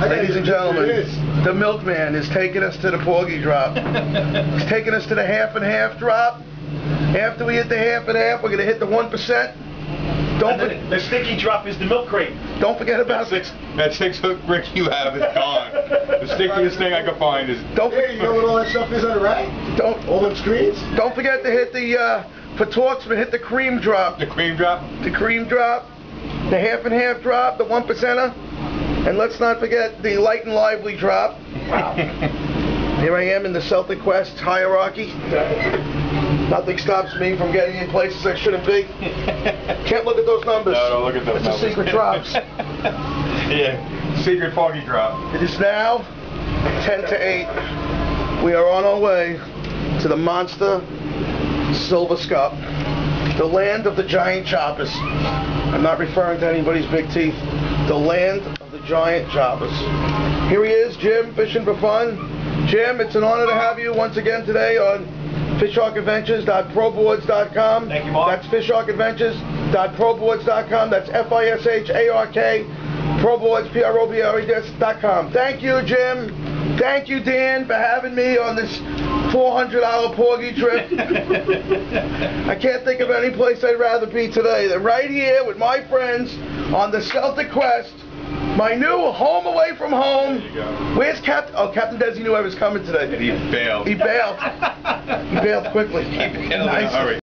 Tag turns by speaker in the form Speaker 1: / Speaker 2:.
Speaker 1: Ladies and gentlemen, the milkman is taking us to the porgy drop. He's taking us to the half and half drop. After we hit the half and half, we're gonna hit the one percent. Don't
Speaker 2: And
Speaker 1: for-
Speaker 2: then the sticky drop is the milk crate.
Speaker 1: don't forget
Speaker 3: That
Speaker 1: about
Speaker 3: six, that six hook brick you have is gone. The stickiest thing I could find is.
Speaker 1: don't
Speaker 4: Hey, you know what all that stuff is on the rack?
Speaker 1: don't
Speaker 4: All them screens?
Speaker 1: don't forget to hit the uh, for Torxman, hit the cream drop.
Speaker 3: The cream drop?
Speaker 1: the cream drop, the half and half drop, the one percenter, and let's not forget the light and lively drop. Wow. Here I am in the Celtic Quest hierarchy. Nothing stops me from getting in places I shouldn't be. Can't look at those numbers.
Speaker 3: No, don't look at those
Speaker 1: It's
Speaker 3: numbers.
Speaker 1: the secret drops.
Speaker 3: Yeah, secret foggy drop.
Speaker 1: It is now 10 to 8. We are on our way to the Monster Silver Scup, the land of the giant choppers. I'm not referring to anybody's big teeth. The land of the giant choppers. Here he is, Jim, fishing for fun. Jim, it's an honor to have you once again today on fisharkadventures.proboards.com.
Speaker 2: Thank you, Mark.
Speaker 1: That's fisharkadventures.proboards.com. That's F-I-S-H-A-R-K, proboards, P-R-O-B-R-E-S dot com. Thank you, Jim. Thank you, Dan, for having me on this $400 porgy trip. I can't think of any place I'd rather be today than right here with my friends on the Celtic Quest. My new home away from home.
Speaker 3: There you go.
Speaker 1: Where's Captain? Oh, Captain Desi knew I was coming today.
Speaker 3: He bailed.
Speaker 1: He bailed. He bailed quickly.
Speaker 3: He bailed in a
Speaker 1: Nice.
Speaker 3: hurry.